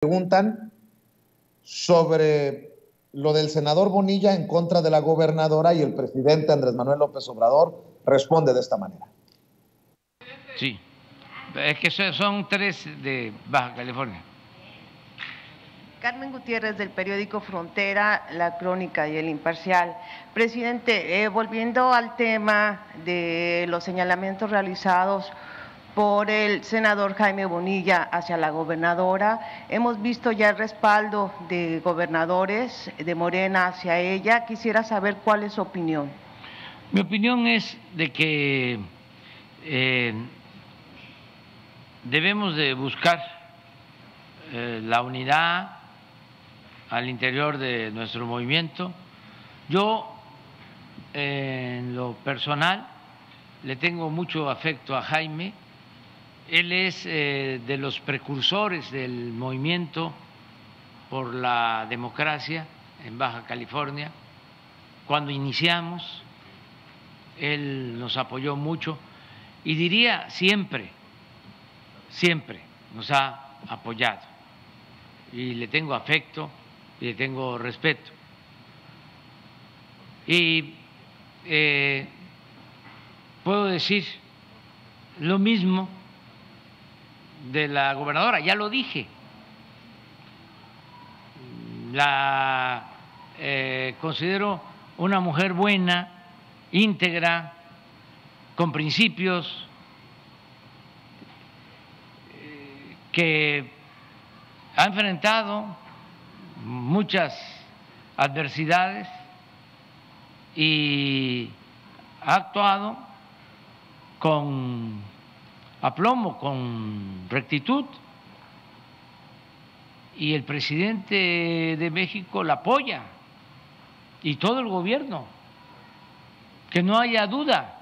preguntan sobre lo del senador Bonilla en contra de la gobernadora y el presidente Andrés Manuel López Obrador responde de esta manera. Sí, es que son tres de Baja California. Carmen Gutiérrez del periódico Frontera, La Crónica y El Imparcial. Presidente, eh, volviendo al tema de los señalamientos realizados por el senador Jaime Bonilla hacia la gobernadora. Hemos visto ya el respaldo de gobernadores de Morena hacia ella. Quisiera saber cuál es su opinión. Mi opinión es de que eh, debemos de buscar eh, la unidad al interior de nuestro movimiento. Yo, en lo personal, le tengo mucho afecto a Jaime él es eh, de los precursores del movimiento por la democracia en Baja California. Cuando iniciamos, él nos apoyó mucho y diría siempre, siempre nos ha apoyado. Y le tengo afecto y le tengo respeto. Y eh, puedo decir lo mismo de la gobernadora, ya lo dije. La eh, considero una mujer buena, íntegra, con principios, eh, que ha enfrentado muchas adversidades y ha actuado con aplomo, con rectitud. Y el presidente de México la apoya y todo el gobierno. Que no haya duda.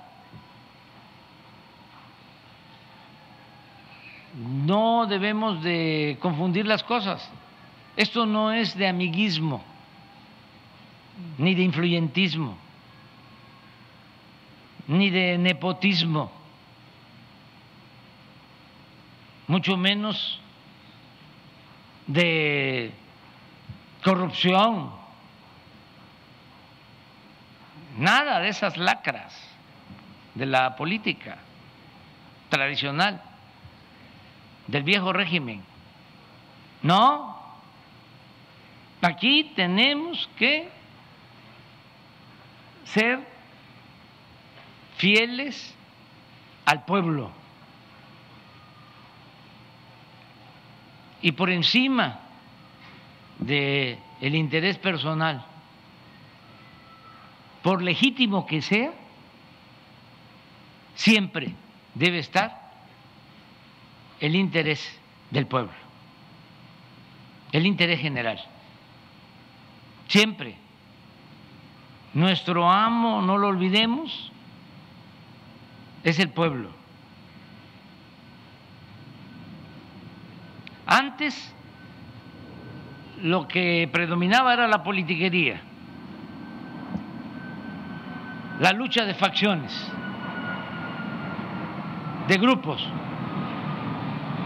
No debemos de confundir las cosas. Esto no es de amiguismo ni de influyentismo, ni de nepotismo mucho menos de corrupción, nada de esas lacras de la política tradicional, del viejo régimen. No, aquí tenemos que ser fieles al pueblo. Y por encima del el interés personal, por legítimo que sea, siempre debe estar el interés del pueblo, el interés general. Siempre. Nuestro amo, no lo olvidemos, es el pueblo. Antes lo que predominaba era la politiquería, la lucha de facciones, de grupos.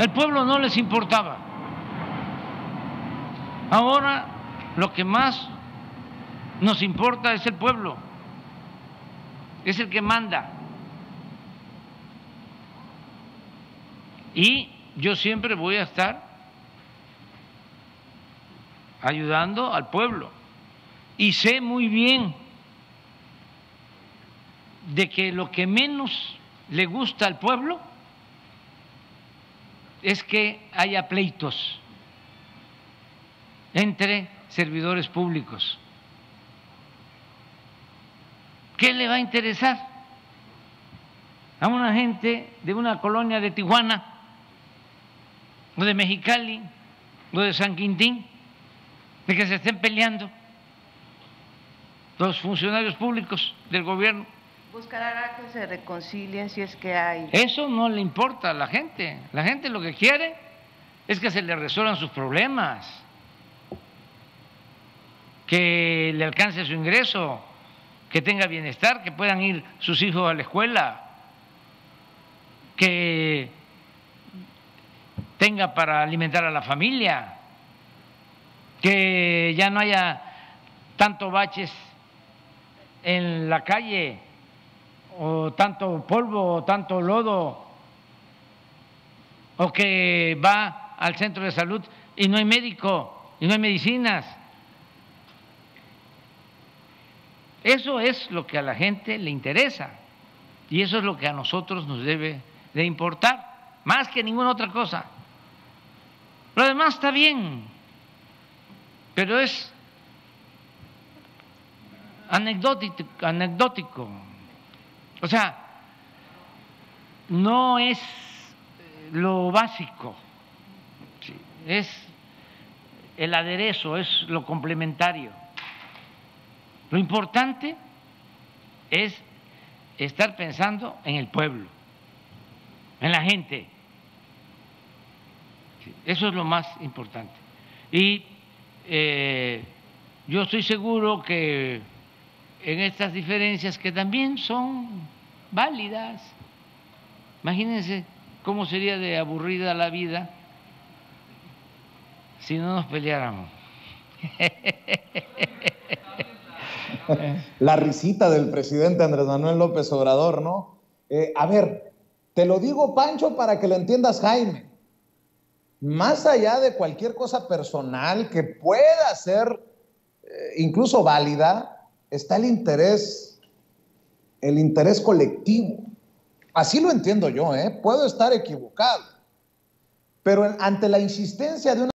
El pueblo no les importaba. Ahora lo que más nos importa es el pueblo, es el que manda. Y yo siempre voy a estar ayudando al pueblo. Y sé muy bien de que lo que menos le gusta al pueblo es que haya pleitos entre servidores públicos. ¿Qué le va a interesar a una gente de una colonia de Tijuana, o de Mexicali, o de San Quintín? De que se estén peleando los funcionarios públicos del gobierno. Buscará que se reconcilien si es que hay. Eso no le importa a la gente. La gente lo que quiere es que se le resuelvan sus problemas, que le alcance su ingreso, que tenga bienestar, que puedan ir sus hijos a la escuela, que tenga para alimentar a la familia que ya no haya tanto baches en la calle o tanto polvo o tanto lodo o que va al centro de salud y no hay médico y no hay medicinas. Eso es lo que a la gente le interesa y eso es lo que a nosotros nos debe de importar, más que ninguna otra cosa. Lo demás está bien, pero es anecdótico. O sea, no es lo básico, es el aderezo, es lo complementario. Lo importante es estar pensando en el pueblo, en la gente. Eso es lo más importante. Y eh, yo estoy seguro que en estas diferencias que también son válidas, imagínense cómo sería de aburrida la vida si no nos peleáramos. La risita del presidente Andrés Manuel López Obrador, ¿no? Eh, a ver, te lo digo, Pancho, para que lo entiendas, Jaime. Más allá de cualquier cosa personal que pueda ser eh, incluso válida, está el interés, el interés colectivo. Así lo entiendo yo, ¿eh? Puedo estar equivocado. Pero ante la insistencia de una